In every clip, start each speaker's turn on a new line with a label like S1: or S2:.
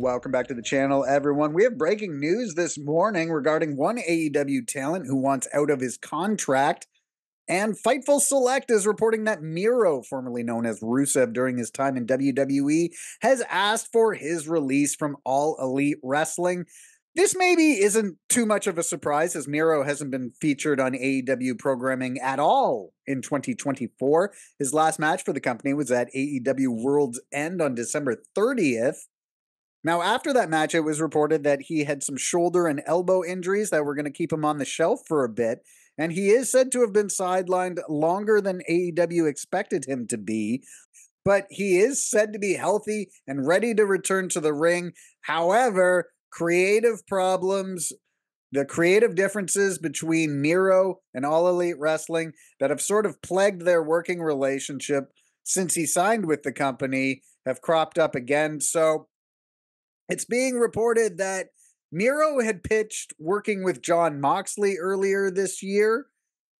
S1: Welcome back to the channel, everyone. We have breaking news this morning regarding one AEW talent who wants out of his contract. And Fightful Select is reporting that Miro, formerly known as Rusev during his time in WWE, has asked for his release from All Elite Wrestling. This maybe isn't too much of a surprise as Miro hasn't been featured on AEW programming at all in 2024. His last match for the company was at AEW World's End on December 30th. Now, after that match, it was reported that he had some shoulder and elbow injuries that were going to keep him on the shelf for a bit. And he is said to have been sidelined longer than AEW expected him to be. But he is said to be healthy and ready to return to the ring. However, creative problems, the creative differences between Miro and All Elite Wrestling that have sort of plagued their working relationship since he signed with the company have cropped up again. So it's being reported that Miro had pitched working with Jon Moxley earlier this year,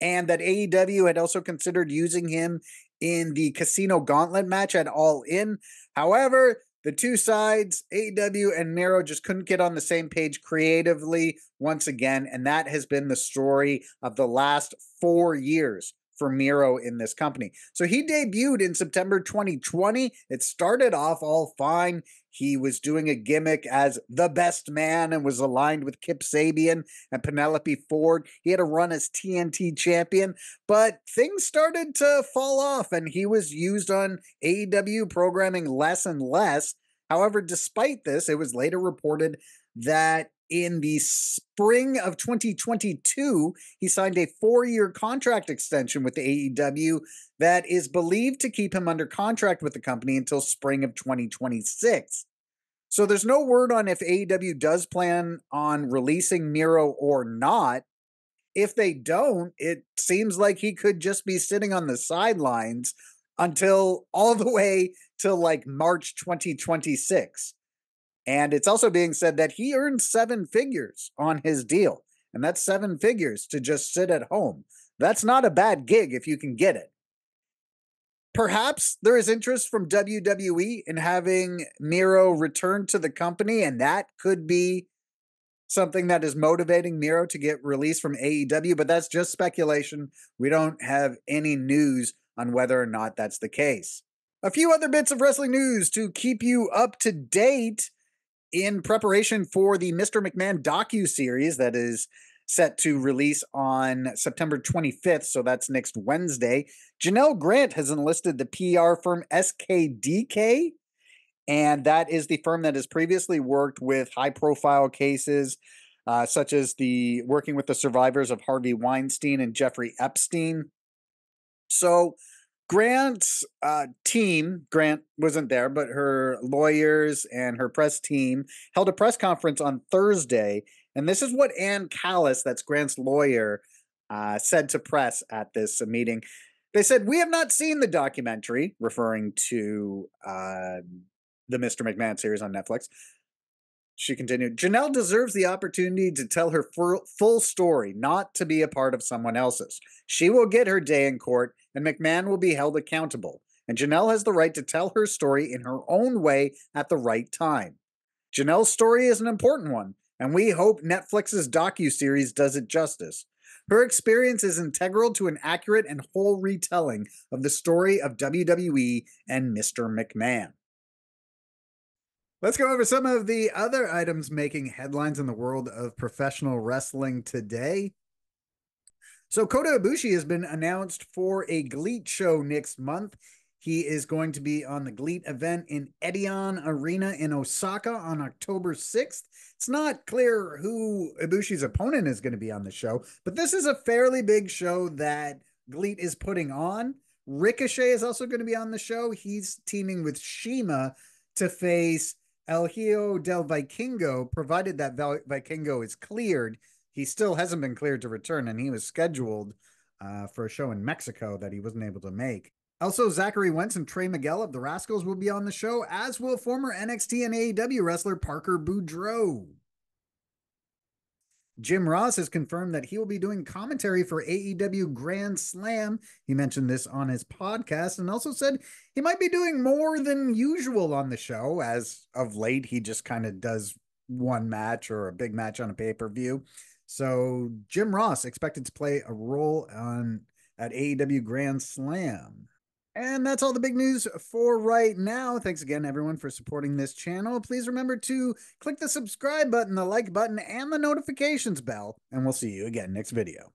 S1: and that AEW had also considered using him in the Casino Gauntlet match at All In. However, the two sides, AEW and Miro, just couldn't get on the same page creatively once again, and that has been the story of the last four years for Miro in this company. So he debuted in September 2020. It started off all fine. He was doing a gimmick as the best man and was aligned with Kip Sabian and Penelope Ford. He had a run as TNT champion, but things started to fall off and he was used on AEW programming less and less. However, despite this, it was later reported that in the spring of 2022, he signed a four year contract extension with the AEW that is believed to keep him under contract with the company until spring of 2026. So there's no word on if AEW does plan on releasing Miro or not. If they don't, it seems like he could just be sitting on the sidelines until all the way till like March 2026. And it's also being said that he earned seven figures on his deal. And that's seven figures to just sit at home. That's not a bad gig if you can get it. Perhaps there is interest from WWE in having Miro return to the company, and that could be something that is motivating Miro to get released from AEW, but that's just speculation. We don't have any news on whether or not that's the case. A few other bits of wrestling news to keep you up to date in preparation for the Mr. McMahon docu series that is set to release on September 25th, so that's next Wednesday. Janel Grant has enlisted the PR firm SKDK, and that is the firm that has previously worked with high-profile cases uh, such as the working with the survivors of Harvey Weinstein and Jeffrey Epstein. So Grant's uh, team, Grant wasn't there, but her lawyers and her press team held a press conference on Thursday. And this is what Ann Callis, that's Grant's lawyer, uh, said to press at this meeting. They said, We have not seen the documentary, referring to uh, the Mr. McMahon series on Netflix. She continued, Janel deserves the opportunity to tell her full story, not to be a part of someone else's. She will get her day in court, and McMahon will be held accountable. And Janel has the right to tell her story in her own way at the right time. Janel's story is an important one, and we hope Netflix's docu-series does it justice. Her experience is integral to an accurate and whole retelling of the story of WWE and Mr. McMahon. Let's go over some of the other items making headlines in the world of professional wrestling today. So, Kota Ibushi has been announced for a GLEAT show next month. He is going to be on the GLEAT event in Edion Arena in Osaka on October 6th. It's not clear who Ibushi's opponent is going to be on the show, but this is a fairly big show that GLEAT is putting on. Ricochet is also going to be on the show. He's teaming with Shima to face El Hijo del Vikingo, provided that Vikingo is cleared, he still hasn't been cleared to return, and he was scheduled uh, for a show in Mexico that he wasn't able to make. Also, Zachary Wentz and Trey Miguel of the Rascalz will be on the show, as will former NXT and AEW wrestler Parker Boudreaux. Jim Ross has confirmed that he will be doing commentary for AEW Grand Slam. He mentioned this on his podcast and also said he might be doing more than usual on the show, as of late, he just kind of does one match or a big match on a pay per view. So Jim Ross expected to play a role on at AEW Grand Slam. And that's all the big news for right now. Thanks again, everyone, for supporting this channel. Please remember to click the subscribe button, the like button, and the notifications bell. And we'll see you again next video.